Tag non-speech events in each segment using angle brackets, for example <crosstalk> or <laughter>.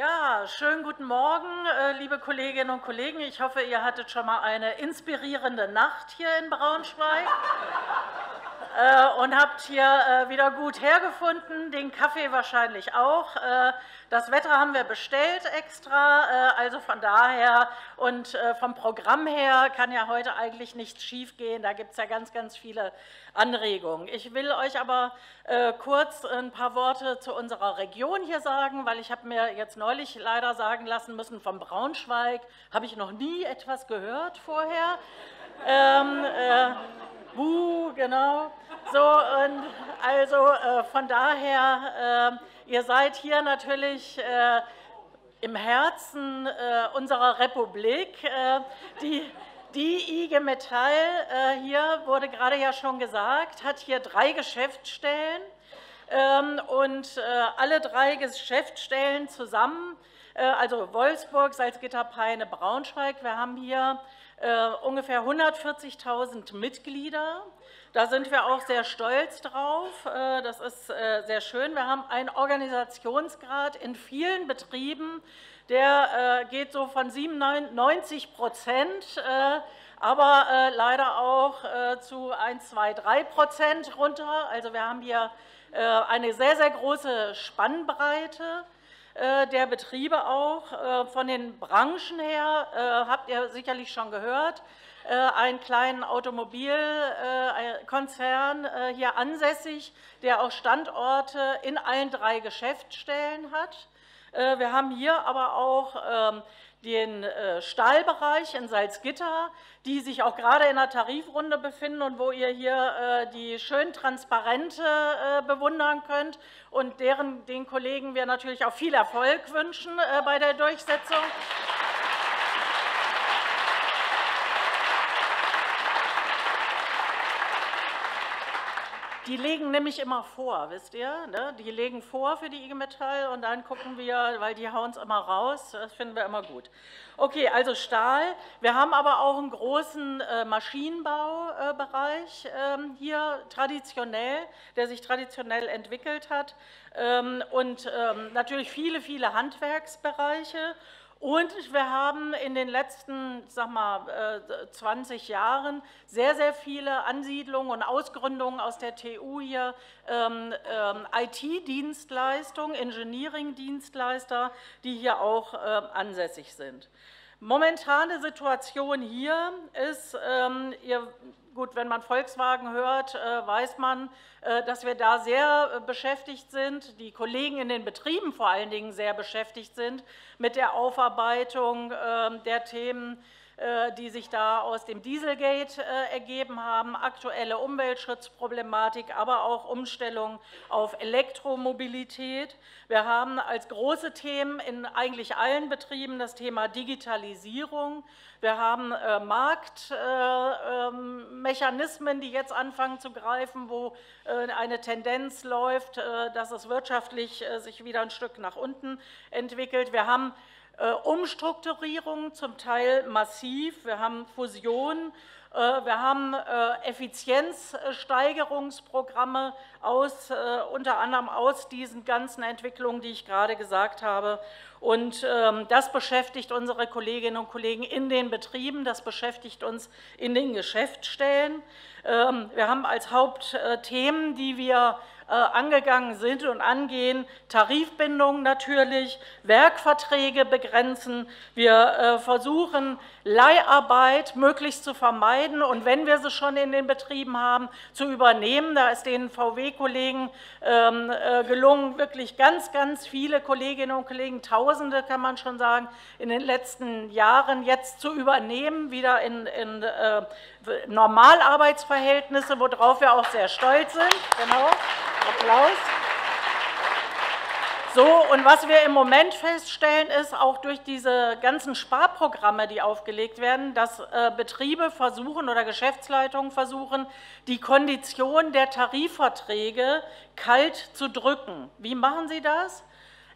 Ja, schönen guten Morgen, äh, liebe Kolleginnen und Kollegen. Ich hoffe, ihr hattet schon mal eine inspirierende Nacht hier in Braunschweig und habt hier äh, wieder gut hergefunden, den Kaffee wahrscheinlich auch. Das Wetter haben wir bestellt extra, also von daher und vom Programm her kann ja heute eigentlich nichts schiefgehen. Da gibt es ja ganz, ganz viele Anregungen. Ich will euch aber kurz ein paar Worte zu unserer Region hier sagen, weil ich habe mir jetzt neulich leider sagen lassen müssen, vom Braunschweig habe ich noch nie etwas gehört vorher. Ähm, äh, Buh, genau. So, und also äh, von daher, äh, ihr seid hier natürlich äh, im Herzen äh, unserer Republik. Äh, die, die IG Metall, äh, hier wurde gerade ja schon gesagt, hat hier drei Geschäftsstellen. Ähm, und alle drei Geschäftsstellen zusammen, also Wolfsburg, Salzgitter, Peine, Braunschweig, wir haben hier ungefähr 140.000 Mitglieder. Da sind wir auch sehr stolz drauf. Äh, das ist äh, sehr schön. Wir haben einen Organisationsgrad in vielen Betrieben, der äh, geht so von 97 Prozent, aber leider auch zu 1, 2, 3 Prozent runter. Also wir haben hier eine sehr, sehr große Spannbreite der Betriebe auch. Von den Branchen her habt ihr sicherlich schon gehört, äh, einen kleinen Automobilkonzern äh, hier ansässig, der auch Standorte in allen drei Geschäftsstellen hat. Äh, wir haben hier aber auch den Stahlbereich in Salzgitter, die sich auch gerade in der Tarifrunde befinden und wo ihr hier die schön Transparente bewundern könnt und deren, den Kollegen wir natürlich auch viel Erfolg wünschen bei der Durchsetzung. Die legen nämlich immer vor, wisst ihr? Ne? Die legen vor für die IG Metall und dann gucken wir, weil die hauen es immer raus. Das finden wir immer gut. Okay, also Stahl. Wir haben aber auch einen großen äh, Maschinenbaubereich ähm, hier traditionell, der sich traditionell entwickelt hat ähm, und ähm, natürlich viele, viele Handwerksbereiche. Und wir haben in den letzten sag mal, 20 äh, Jahren sehr, sehr viele Ansiedlungen und Ausgründungen aus der TU hier, ähm, ähm, IT-Dienstleistungen, Engineering-Dienstleister, die hier auch äh, ansässig sind. Momentane Situation hier ist, ähm, ihr Gut, wenn man Volkswagen hört, äh, weiß man, äh, dass wir da sehr äh, beschäftigt sind, die Kollegen in den Betrieben vor allen Dingen sehr beschäftigt sind mit der Aufarbeitung ähm, der Themen, die sich da aus dem Dieselgate äh, ergeben haben, aktuelle Umweltschutzproblematik, aber auch Umstellung auf Elektromobilität. Wir haben als große Themen in eigentlich allen Betrieben das Thema Digitalisierung. Wir haben äh, Marktmechanismen, ähm, die jetzt anfangen zu greifen, wo eine Tendenz läuft, dass es wirtschaftlich sich wieder ein Stück nach unten entwickelt. Wir haben äh, Umstrukturierungen, zum Teil massiv. Wir haben Fusionen, äh, wir haben äh, Effizienzsteigerungsprogramme aus, unter anderem aus diesen ganzen Entwicklungen, die ich gerade gesagt habe. Und ähm, das beschäftigt unsere Kolleginnen und Kollegen in den Betrieben, das beschäftigt uns in den Geschäftsstellen. Ähm, wir haben als Hauptthemen, die wir äh, angegangen sind und angehen. Tarifbindungen natürlich, Werkverträge begrenzen. Wir äh, versuchen, Leiharbeit möglichst zu vermeiden und wenn wir sie schon in den Betrieben haben, zu übernehmen. Da ist den VW-Kollegen ähm, äh, gelungen, wirklich ganz, ganz viele Kolleginnen und Kollegen, Tausende kann man schon sagen, in den letzten Jahren jetzt zu übernehmen, wieder in, in Normalarbeitsverhältnisse, worauf wir auch sehr stolz sind. Genau. Applaus so, und was wir im Moment feststellen, ist auch durch diese ganzen Sparprogramme, die aufgelegt werden, dass äh, Betriebe versuchen oder Geschäftsleitungen versuchen, die Konditionen der Tarifverträge kalt zu drücken. Wie machen sie das?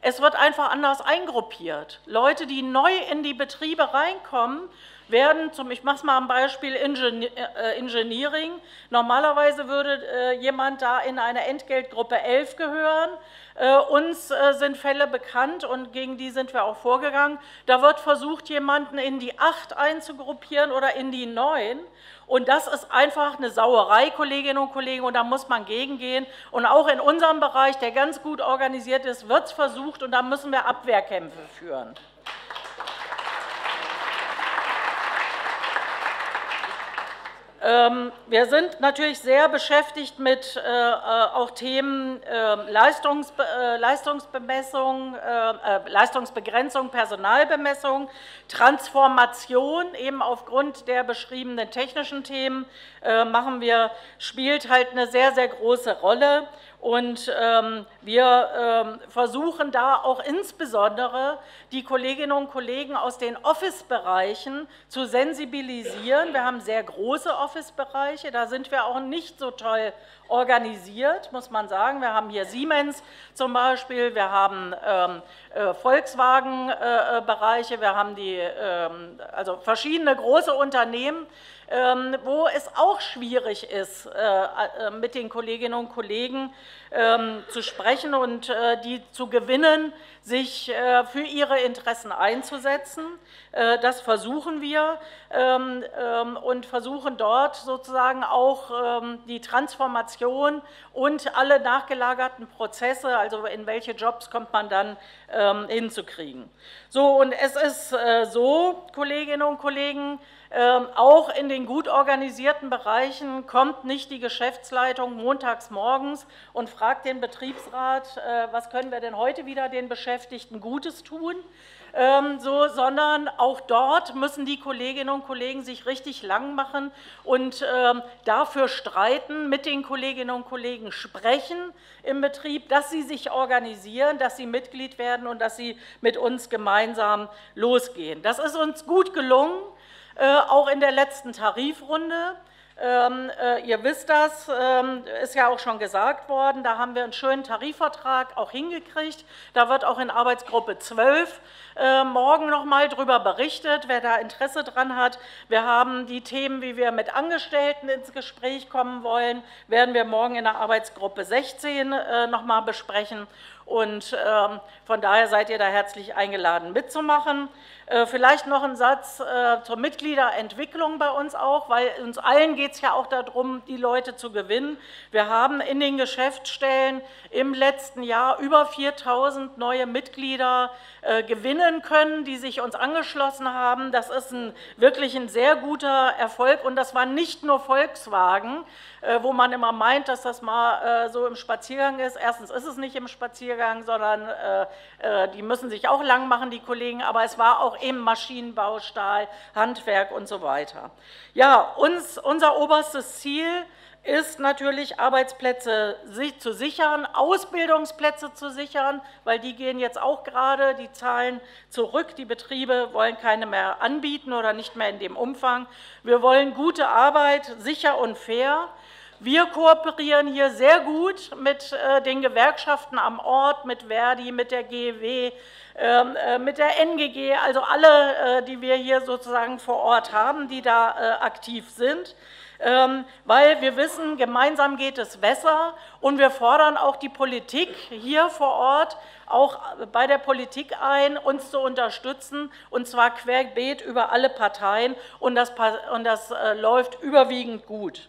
Es wird einfach anders eingruppiert. Leute, die neu in die Betriebe reinkommen, werden, zum, ich mache es mal am Beispiel äh, Engineering, normalerweise würde äh, jemand da in eine Entgeltgruppe 11 gehören, äh, uns sind Fälle bekannt und gegen die sind wir auch vorgegangen. Da wird versucht, jemanden in die 8 einzugruppieren oder in die 9. Und das ist einfach eine Sauerei, Kolleginnen und Kollegen, und da muss man gegengehen. Und auch in unserem Bereich, der ganz gut organisiert ist, wird es versucht, und da müssen wir Abwehrkämpfe führen. Wir sind natürlich sehr beschäftigt mit äh, äh, auch Themen ähm, äh, Leistungsbemessung, Leistungsbegrenzung, Personalbemessung, Transformation, eben aufgrund der beschriebenen technischen Themen, machen wir, spielt halt eine sehr, sehr große Rolle. Und ähm, wir ähm, versuchen da auch insbesondere die Kolleginnen und Kollegen aus den Office-Bereichen zu sensibilisieren. Wir haben sehr große Office-Bereiche, da sind wir auch nicht so toll organisiert, muss man sagen. Wir haben hier Siemens zum Beispiel, wir haben ähm, äh, Volkswagen-Bereiche, äh, wir haben die, ähm, also verschiedene große Unternehmen, wo es auch schwierig ist, äh, äh, mit den Kolleginnen und Kollegen ähm, zu sprechen und äh, die zu gewinnen, sich für ihre Interessen einzusetzen. Das versuchen wir ähm, und versuchen dort sozusagen auch die Transformation und alle nachgelagerten Prozesse, also in welche Jobs kommt man dann hinzukriegen. So, und es ist so, Kolleginnen und Kollegen, ähm, auch in den gut organisierten Bereichen kommt nicht die Geschäftsleitung montags morgens und fragt den Betriebsrat, äh, was können wir denn heute wieder den Beschäftigten Gutes tun, ähm, so, sondern auch dort müssen die Kolleginnen und Kollegen sich richtig lang machen und ähm, dafür streiten, mit den Kolleginnen und Kollegen sprechen im Betrieb, dass sie sich organisieren, dass sie Mitglied werden und dass sie mit uns gemeinsam losgehen. Das ist uns gut gelungen. Äh, auch in der letzten Tarifrunde. Ähm, äh, ihr wisst das, ähm, ist ja auch schon gesagt worden, da haben wir einen schönen Tarifvertrag auch hingekriegt. Da wird auch in Arbeitsgruppe 12 äh, morgen noch mal darüber berichtet, wer da Interesse dran hat. Wir haben die Themen, wie wir mit Angestellten ins Gespräch kommen wollen, werden wir morgen in der Arbeitsgruppe 16 noch mal besprechen. Und ähm, von daher seid ihr da herzlich eingeladen mitzumachen. Äh, vielleicht noch ein Satz äh, zur Mitgliederentwicklung bei uns auch, weil uns allen geht es ja auch darum, die Leute zu gewinnen. Wir haben in den Geschäftsstellen im letzten Jahr über 4000 neue Mitglieder äh, gewinnen können, die sich uns angeschlossen haben. Das ist ein, wirklich ein sehr guter Erfolg und das war nicht nur Volkswagen, wo man immer meint, dass das mal so im Spaziergang ist. Erstens ist es nicht im Spaziergang, sondern die müssen sich auch lang machen, die Kollegen, aber es war auch im Maschinenbau, Stahl, Handwerk und so weiter. Ja, uns, unser oberstes Ziel ist natürlich, Arbeitsplätze zu sichern, Ausbildungsplätze zu sichern, weil die gehen jetzt auch gerade, die Zahlen zurück. Die Betriebe wollen keine mehr anbieten oder nicht mehr in dem Umfang. Wir wollen gute Arbeit, sicher und fair. Wir kooperieren hier sehr gut mit äh, den Gewerkschaften am Ort, mit Verdi, mit der GEW, ähm, äh, mit der NGG, also alle, äh, die wir hier sozusagen vor Ort haben, die da aktiv sind ähm, weil wir wissen, gemeinsam geht es besser und wir fordern auch die Politik hier vor Ort, auch bei der Politik ein, uns zu unterstützen, und zwar querbeet über alle Parteien und das, und das läuft überwiegend gut.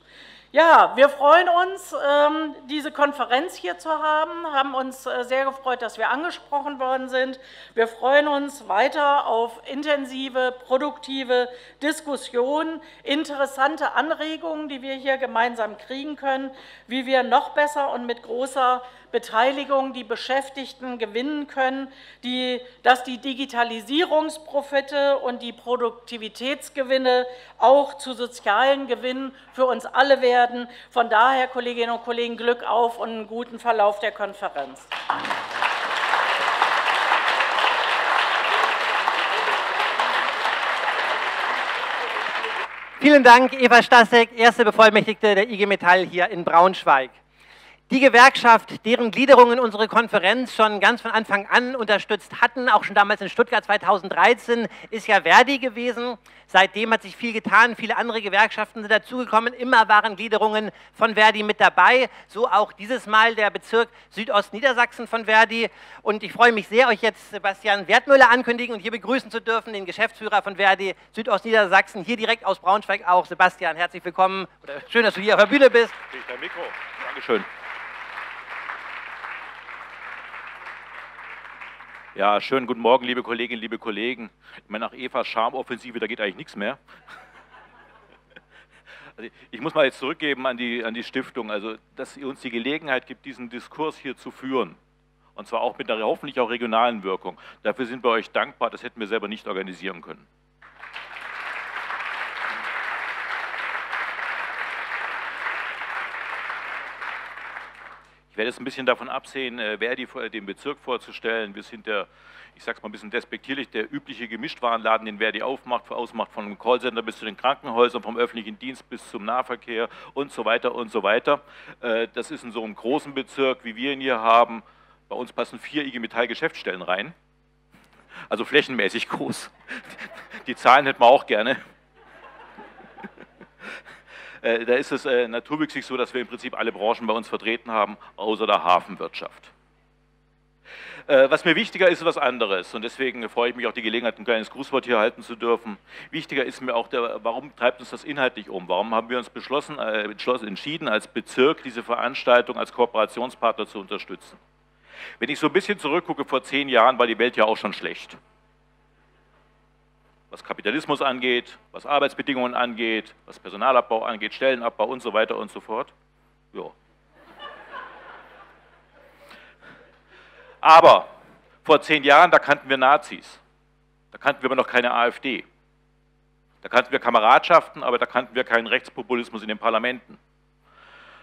Ja, wir freuen uns, ähm, diese Konferenz hier zu haben, haben uns äh, sehr gefreut, dass wir angesprochen worden sind. Wir freuen uns weiter auf intensive, produktive Diskussionen, interessante Anregungen, die wir hier gemeinsam kriegen können, wie wir noch besser und mit großer Beteiligung die Beschäftigten gewinnen können, die, dass die Digitalisierungsprofite und die Produktivitätsgewinne auch zu sozialen Gewinnen für uns alle werden. Von daher, Kolleginnen und Kollegen, Glück auf und einen guten Verlauf der Konferenz. Vielen Dank, Eva Stasek, erste Bevollmächtigte der IG Metall hier in Braunschweig. Die Gewerkschaft, deren Gliederungen unsere Konferenz schon ganz von Anfang an unterstützt hatten, auch schon damals in Stuttgart 2013, ist ja Verdi gewesen. Seitdem hat sich viel getan, viele andere Gewerkschaften sind dazugekommen, immer waren Gliederungen von Verdi mit dabei, so auch dieses Mal der Bezirk Südostniedersachsen von Verdi. Und ich freue mich sehr, euch jetzt Sebastian Wertmüller ankündigen und hier begrüßen zu dürfen, den Geschäftsführer von Verdi Südostniedersachsen, hier direkt aus Braunschweig auch. Sebastian, herzlich willkommen. Schön, dass du hier auf der Bühne bist. Ich Mikro. Dankeschön. Ja, schönen guten Morgen, liebe Kolleginnen, liebe Kollegen. Ich meine, nach Evas Charmoffensive, da geht eigentlich nichts mehr. Also ich muss mal jetzt zurückgeben an die, an die Stiftung, also dass ihr uns die Gelegenheit gibt, diesen Diskurs hier zu führen. Und zwar auch mit einer hoffentlich auch regionalen Wirkung. Dafür sind wir euch dankbar, das hätten wir selber nicht organisieren können. Ich werde jetzt ein bisschen davon absehen, äh, Verdi den Bezirk vorzustellen. Wir sind der, ich sage es mal ein bisschen despektierlich, der übliche Gemischtwarenladen, den Verdi aufmacht, ausmacht einem Callcenter bis zu den Krankenhäusern, vom öffentlichen Dienst bis zum Nahverkehr und so weiter und so weiter. Äh, das ist in so einem großen Bezirk, wie wir ihn hier haben. Bei uns passen vier IG Metall Geschäftsstellen rein. Also flächenmäßig groß. Die Zahlen hätten wir auch gerne. Äh, da ist es äh, naturwüchsig so, dass wir im Prinzip alle Branchen bei uns vertreten haben, außer der Hafenwirtschaft. Äh, was mir wichtiger ist, was anderes. Und deswegen freue ich mich auch, die Gelegenheit, ein kleines Grußwort hier halten zu dürfen. Wichtiger ist mir auch, der, warum treibt uns das inhaltlich um? Warum haben wir uns beschlossen, äh, entschieden, als Bezirk diese Veranstaltung als Kooperationspartner zu unterstützen? Wenn ich so ein bisschen zurückgucke, vor zehn Jahren war die Welt ja auch schon schlecht was Kapitalismus angeht, was Arbeitsbedingungen angeht, was Personalabbau angeht, Stellenabbau und so weiter und so fort. Ja. Aber vor zehn Jahren, da kannten wir Nazis. Da kannten wir aber noch keine AfD. Da kannten wir Kameradschaften, aber da kannten wir keinen Rechtspopulismus in den Parlamenten.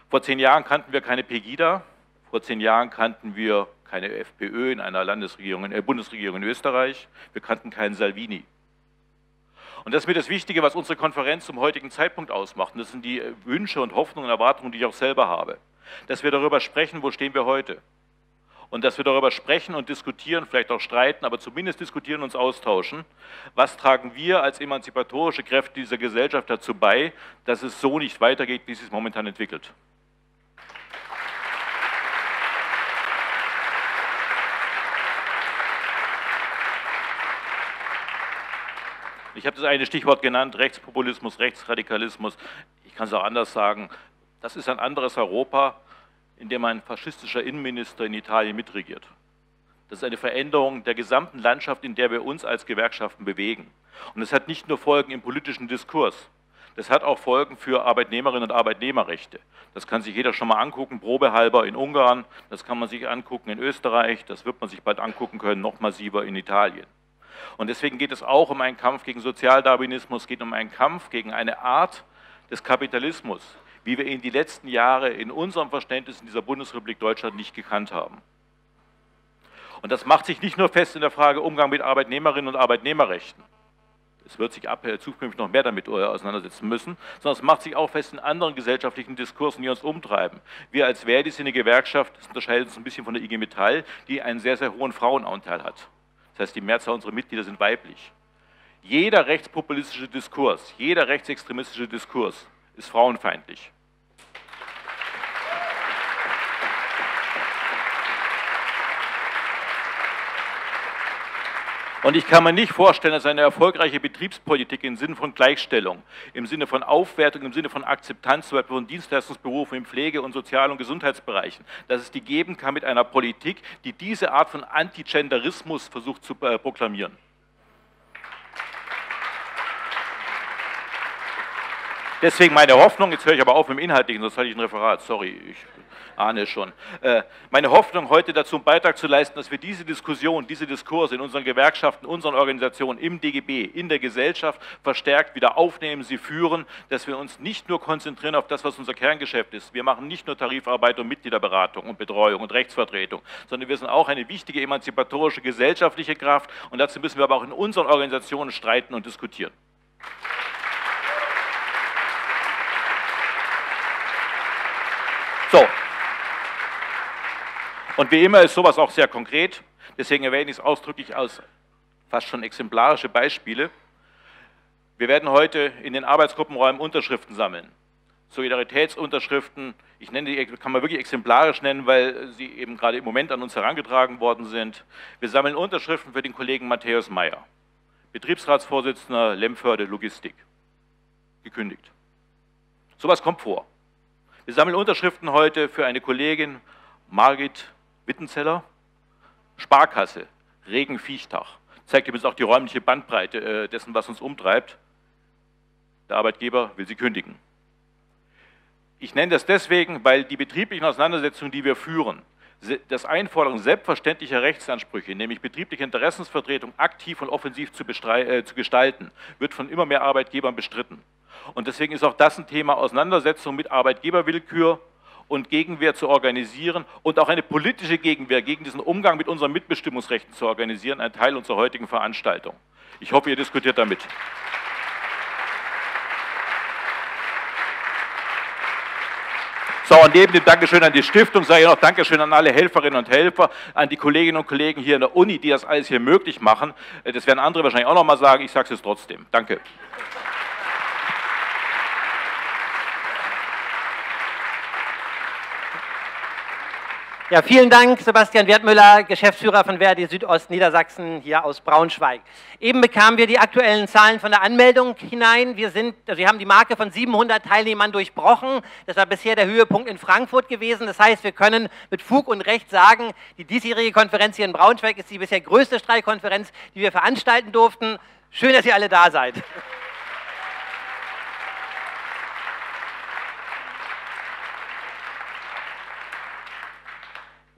Vor zehn Jahren kannten wir keine Pegida. Vor zehn Jahren kannten wir keine FPÖ in einer Landesregierung, äh, Bundesregierung in Österreich. Wir kannten keinen Salvini. Und das ist mir das Wichtige, was unsere Konferenz zum heutigen Zeitpunkt ausmacht. Und das sind die äh, Wünsche und Hoffnungen und Erwartungen, die ich auch selber habe. Dass wir darüber sprechen, wo stehen wir heute. Und dass wir darüber sprechen und diskutieren, vielleicht auch streiten, aber zumindest diskutieren und uns austauschen. Was tragen wir als emanzipatorische Kräfte dieser Gesellschaft dazu bei, dass es so nicht weitergeht, wie es sich momentan entwickelt? Ich habe das eine Stichwort genannt, Rechtspopulismus, Rechtsradikalismus. Ich kann es auch anders sagen. Das ist ein anderes Europa, in dem ein faschistischer Innenminister in Italien mitregiert. Das ist eine Veränderung der gesamten Landschaft, in der wir uns als Gewerkschaften bewegen. Und es hat nicht nur Folgen im politischen Diskurs, das hat auch Folgen für Arbeitnehmerinnen und Arbeitnehmerrechte. Das kann sich jeder schon mal angucken, probehalber in Ungarn, das kann man sich angucken in Österreich, das wird man sich bald angucken können, noch massiver in Italien. Und deswegen geht es auch um einen Kampf gegen Sozialdarwinismus, geht um einen Kampf gegen eine Art des Kapitalismus, wie wir ihn die letzten Jahre in unserem Verständnis in dieser Bundesrepublik Deutschland nicht gekannt haben. Und das macht sich nicht nur fest in der Frage Umgang mit Arbeitnehmerinnen und Arbeitnehmerrechten. Es wird sich ab, zukünftig noch mehr damit auseinandersetzen müssen, sondern es macht sich auch fest in anderen gesellschaftlichen Diskursen, die uns umtreiben. Wir als Verdi sind eine Gewerkschaft, das unterscheidet uns ein bisschen von der IG Metall, die einen sehr, sehr hohen Frauenanteil hat. Das heißt, die Mehrzahl unserer Mitglieder sind weiblich. Jeder rechtspopulistische Diskurs, jeder rechtsextremistische Diskurs ist frauenfeindlich. Und ich kann mir nicht vorstellen, dass eine erfolgreiche Betriebspolitik im Sinne von Gleichstellung, im Sinne von Aufwertung, im Sinne von Akzeptanz, zum Beispiel von Dienstleistungsberufen im Pflege- und Sozial- und Gesundheitsbereichen, dass es die geben kann mit einer Politik, die diese Art von Antigenderismus versucht zu äh, proklamieren. Deswegen meine Hoffnung, jetzt höre ich aber auf mit dem Inhaltlichen, sonst hatte ich ein Referat, sorry, ich ahne schon. Äh, meine Hoffnung, heute dazu einen Beitrag zu leisten, dass wir diese Diskussion, diese Diskurse in unseren Gewerkschaften, unseren Organisationen, im DGB, in der Gesellschaft verstärkt wieder aufnehmen, sie führen, dass wir uns nicht nur konzentrieren auf das, was unser Kerngeschäft ist. Wir machen nicht nur Tarifarbeit und Mitgliederberatung und Betreuung und Rechtsvertretung, sondern wir sind auch eine wichtige emanzipatorische gesellschaftliche Kraft und dazu müssen wir aber auch in unseren Organisationen streiten und diskutieren. So, Und wie immer ist sowas auch sehr konkret. Deswegen erwähne ich es ausdrücklich als fast schon exemplarische Beispiele. Wir werden heute in den Arbeitsgruppenräumen Unterschriften sammeln. Solidaritätsunterschriften, ich nenne die, kann man wirklich exemplarisch nennen, weil sie eben gerade im Moment an uns herangetragen worden sind. Wir sammeln Unterschriften für den Kollegen Matthäus Meyer, Betriebsratsvorsitzender Lemförde Logistik, gekündigt. Sowas kommt vor. Wir sammeln Unterschriften heute für eine Kollegin, Margit Wittenzeller, Sparkasse, Regen-Viechtach. Zeigt übrigens auch die räumliche Bandbreite äh, dessen, was uns umtreibt. Der Arbeitgeber will sie kündigen. Ich nenne das deswegen, weil die betrieblichen Auseinandersetzungen, die wir führen, das Einfordern selbstverständlicher Rechtsansprüche, nämlich betriebliche Interessensvertretung aktiv und offensiv zu, äh, zu, gestalten, wird von immer mehr Arbeitgebern bestritten. Und deswegen ist auch das ein Thema Auseinandersetzung mit Arbeitgeberwillkür und Gegenwehr zu organisieren und auch eine politische Gegenwehr gegen diesen Umgang mit unseren Mitbestimmungsrechten zu organisieren, ein Teil unserer heutigen Veranstaltung. Ich hoffe, ihr diskutiert damit. So, und neben dem Dankeschön an die Stiftung sage ich noch Dankeschön an alle Helferinnen und Helfer, an die Kolleginnen und Kollegen hier in der Uni, die das alles hier möglich machen. Das werden andere wahrscheinlich auch noch mal sagen. Ich sage es jetzt trotzdem. Danke. Ja, vielen Dank, Sebastian Wertmüller, Geschäftsführer von Verdi Südostniedersachsen hier aus Braunschweig. Eben bekamen wir die aktuellen Zahlen von der Anmeldung hinein. Wir, sind, also wir haben die Marke von 700 Teilnehmern durchbrochen. Das war bisher der Höhepunkt in Frankfurt gewesen. Das heißt, wir können mit Fug und Recht sagen, die diesjährige Konferenz hier in Braunschweig ist die bisher größte Streikkonferenz, die wir veranstalten durften. Schön, dass ihr alle da seid.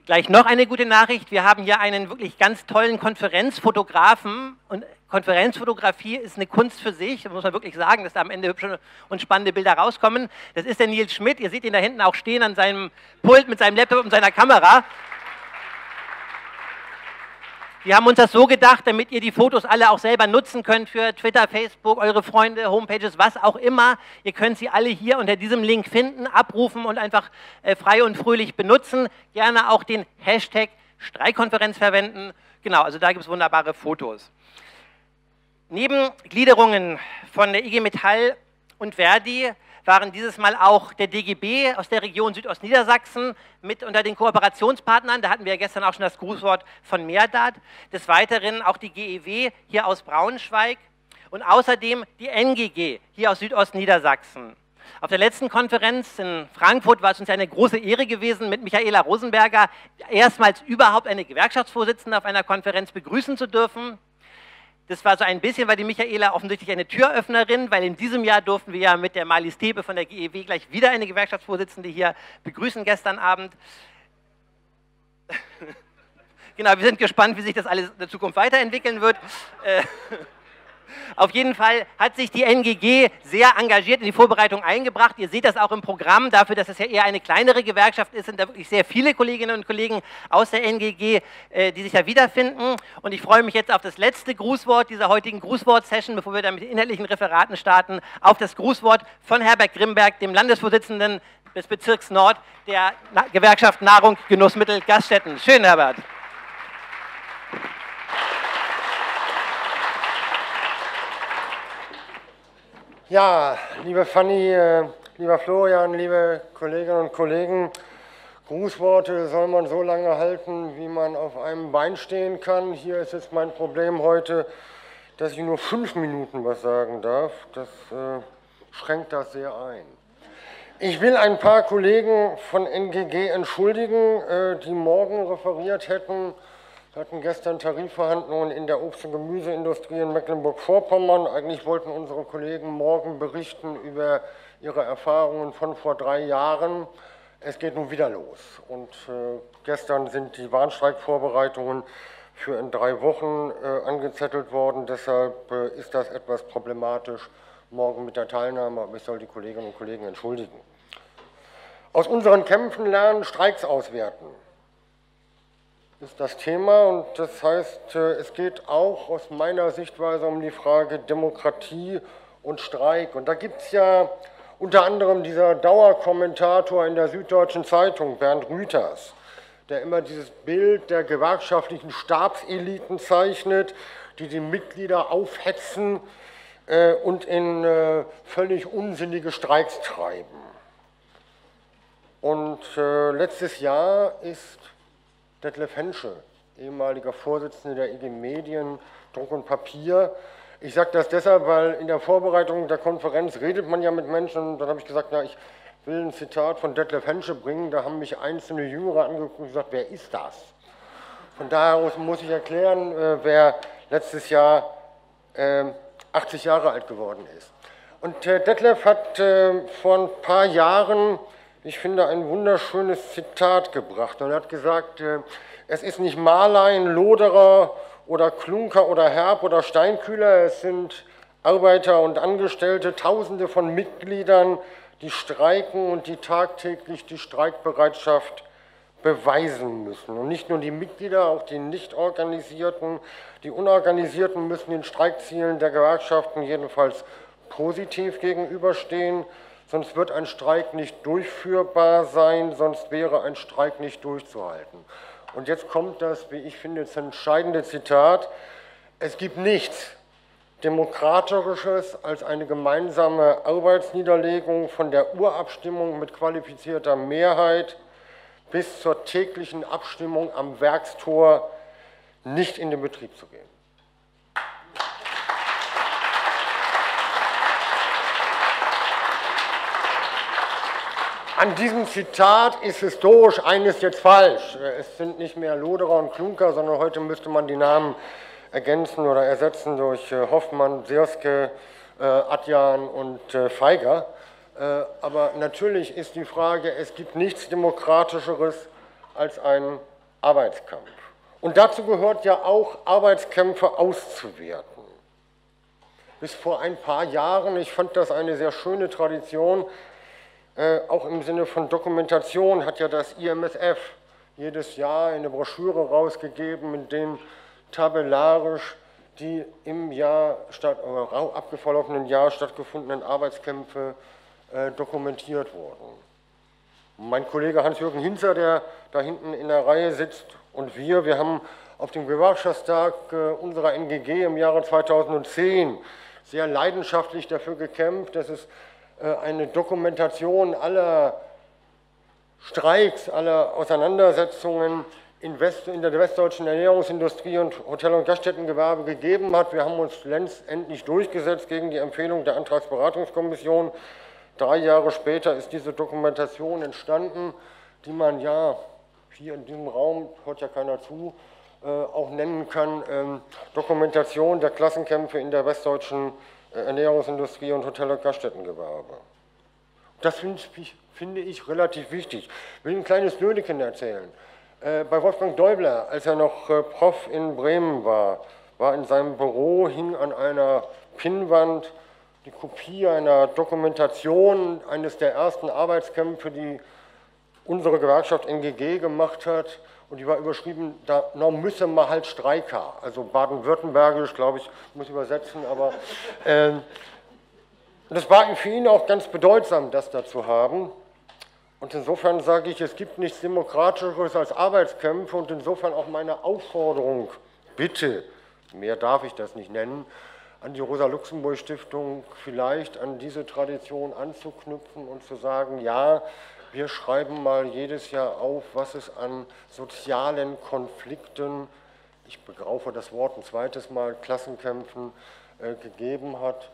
Gleich noch eine gute Nachricht. Wir haben hier einen wirklich ganz tollen Konferenzfotografen. Und Konferenzfotografie ist eine Kunst für sich. Da muss man wirklich sagen, dass da am Ende hübsche und spannende Bilder rauskommen. Das ist der Nils Schmidt. Ihr seht ihn da hinten auch stehen an seinem Pult mit seinem Laptop und seiner Kamera. Wir haben uns das so gedacht, damit ihr die Fotos alle auch selber nutzen könnt für Twitter, Facebook, eure Freunde, Homepages, was auch immer. Ihr könnt sie alle hier unter diesem Link finden, abrufen und einfach äh, frei und fröhlich benutzen. Gerne auch den Hashtag Streikkonferenz verwenden. Genau, also da gibt es wunderbare Fotos. Neben Gliederungen von der IG Metall und Verdi waren dieses Mal auch der DGB aus der Region Südostniedersachsen mit unter den Kooperationspartnern. Da hatten wir gestern auch schon das Grußwort von Mehrdat. Des Weiteren auch die GEW hier aus Braunschweig und außerdem die NGG hier aus Südostniedersachsen. Auf der letzten Konferenz in Frankfurt war es uns eine große Ehre gewesen, mit Michaela Rosenberger erstmals überhaupt eine Gewerkschaftsvorsitzende auf einer Konferenz begrüßen zu dürfen. Das war so ein bisschen, weil die Michaela offensichtlich eine Türöffnerin, weil in diesem Jahr durften wir ja mit der Malis Tepe von der GEW gleich wieder eine Gewerkschaftsvorsitzende hier begrüßen gestern Abend. <laughs> genau, wir sind gespannt, wie sich das alles in der Zukunft weiterentwickeln wird. Auf jeden Fall hat sich die NGG sehr engagiert in die Vorbereitung eingebracht. Ihr seht das auch im Programm. Dafür, dass es ja eher eine kleinere Gewerkschaft ist, sind da wirklich sehr viele Kolleginnen und Kollegen aus der NGG, äh, die sich da wiederfinden. Und ich freue mich jetzt auf das letzte Grußwort dieser heutigen Grußwort-Session, bevor wir dann mit den inhaltlichen Referaten starten, auf das Grußwort von Herbert Grimberg, dem Landesvorsitzenden des Bezirks Nord der Gewerkschaft Nahrung, Genussmittel, Gaststätten. Schön, Herbert. Ja, liebe Fanny, äh, lieber Florian, liebe Kolleginnen und Kollegen, Grußworte soll man so lange halten, wie man auf einem Bein stehen kann. Hier ist jetzt mein Problem heute, dass ich nur fünf Minuten was sagen darf. Das äh, schränkt das sehr ein. Ich will ein paar Kollegen von NGG entschuldigen, äh, die morgen referiert hätten hatten gestern Tarifverhandlungen in der Obst- und Gemüseindustrie in Mecklenburg-Vorpommern. Eigentlich wollten unsere Kollegen morgen berichten über ihre Erfahrungen von vor drei Jahren. Es geht nun wieder los. Und äh, gestern sind die Warnstreikvorbereitungen für in drei Wochen äh, angezettelt worden. Deshalb äh, ist das etwas problematisch morgen mit der Teilnahme. Aber ich soll die Kolleginnen und Kollegen entschuldigen. Aus unseren Kämpfen lernen, Streiks auswerten ist das Thema und das heißt, äh, es geht auch aus meiner Sichtweise um die Frage Demokratie und Streik. Und da gibt es ja unter anderem dieser Dauerkommentator in der Süddeutschen Zeitung, Bernd Rüters, der immer dieses Bild der gewerkschaftlichen Stabseliten zeichnet, die die Mitglieder aufhetzen äh, und in äh, völlig unsinnige Streiks treiben. Und äh, letztes Jahr ist Detlef Hensche, ehemaliger Vorsitzender der IG Medien, Druck und Papier. Ich sage das deshalb, weil in der Vorbereitung der Konferenz redet man ja mit Menschen und dann habe ich gesagt, na, ich will ein Zitat von Detlef Hensche bringen. Da haben mich einzelne Jüngere angeguckt und gesagt, wer ist das? Von daher muss ich erklären, äh, wer letztes Jahr 80 ähm, Jahre alt geworden ist. Und äh, Detlef hat äh, vor ein paar Jahren, ich finde, ein wunderschönes Zitat gebracht. Und er hat gesagt, es ist nicht Marlein, Loderer oder Klunker oder Herb oder Steinkühler, es sind Arbeiter und Angestellte, Tausende von Mitgliedern, die streiken und die tagtäglich die Streikbereitschaft beweisen müssen. Und nicht nur die Mitglieder, auch die Nicht-Organisierten, die Unorganisierten müssen den Streikzielen der Gewerkschaften jedenfalls positiv gegenüberstehen, sonst wird ein Streik nicht durchführbar sein, sonst wäre ein Streik nicht durchzuhalten. Und jetzt kommt das, wie ich finde, das entscheidende Zitat. Es gibt nichts, Demokratisches als eine gemeinsame Arbeitsniederlegung von der Urabstimmung mit qualifizierter Mehrheit bis zur täglichen Abstimmung am Werkstor nicht in den Betrieb zu gehen. An diesem Zitat ist historisch eines jetzt falsch. Es sind nicht mehr Loderer und Klunker, sondern heute müsste man die Namen ergänzen oder ersetzen durch äh, Hoffmann, Sirske, äh, Adjan und äh, Feiger. Aber natürlich ist die Frage, es gibt nichts Demokratischeres als einen Arbeitskampf. Und dazu gehört ja auch, Arbeitskämpfe auszuwerten. Bis vor ein paar Jahren, ich fand das eine sehr schöne Tradition, auch im Sinne von Dokumentation hat ja das IMSF jedes Jahr eine Broschüre rausgegeben, in dem tabellarisch die im Jahr statt, äh, abgelaufenen Jahr stattgefundenen Arbeitskämpfe äh, dokumentiert wurden. Mein Kollege Hans-Jürgen Hinzer, der da hinten in der Reihe sitzt, und wir, wir haben auf dem Gewerkschaftstag äh, unserer NGG im Jahre 2010 sehr leidenschaftlich dafür gekämpft, dass es äh, eine Dokumentation aller Streiks, aller Auseinandersetzungen in, West, in der westdeutschen Ernährungsindustrie und Hotel- und Gaststättengewerbe gegeben hat. Wir haben uns letztendlich durchgesetzt gegen die Empfehlung der Antragsberatungskommission. Drei Jahre später ist diese Dokumentation entstanden, die man ja hier in diesem Raum, hört ja keiner zu, äh, auch nennen kann, ähm, Dokumentation der Klassenkämpfe in der westdeutschen äh, Ernährungsindustrie und Hotel- und Gaststättengewerbe. Das finde ich, finde ich relativ wichtig. Ich will ein kleines Nödeken erzählen. Äh, bei Wolfgang Däubler, als er noch äh, Prof in Bremen war, war in seinem Büro, hing an einer Pinnwand die Kopie einer Dokumentation eines der ersten Arbeitskämpfe, die unsere Gewerkschaft NGG gemacht hat. Und die war überschrieben, da no, müsse man halt Streiker, also baden-württembergisch, glaube ich, muss übersetzen, aber <laughs> äh, das war für ihn auch ganz bedeutsam, das da zu haben. Und insofern sage ich, es gibt nichts Demokratischeres als Arbeitskämpfe und insofern auch meine Aufforderung, bitte, mehr darf ich das nicht nennen, an die Rosa-Luxemburg-Stiftung vielleicht an diese Tradition anzuknüpfen und zu sagen, ja, wir schreiben mal jedes Jahr auf, was es an sozialen Konflikten, ich begraufe das Wort ein zweites Mal, Klassenkämpfen äh, gegeben hat.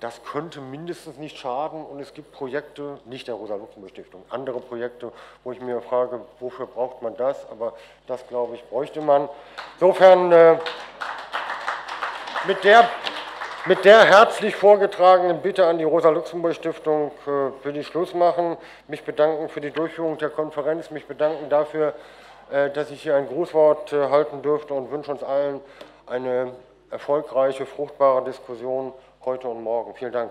Das könnte mindestens nicht schaden und es gibt Projekte, nicht der Rosa-Luxemburg-Stiftung, andere Projekte, wo ich mir frage, wofür braucht man das, aber das, glaube ich, bräuchte man. Insofern äh, mit, der, mit der herzlich vorgetragenen Bitte an die Rosa-Luxemburg-Stiftung äh, will ich Schluss machen, mich bedanken für die Durchführung der Konferenz, mich bedanken dafür, äh, dass ich hier ein Grußwort äh, halten durfte und wünsche uns allen eine erfolgreiche, fruchtbare Diskussion heute und morgen. Vielen Dank.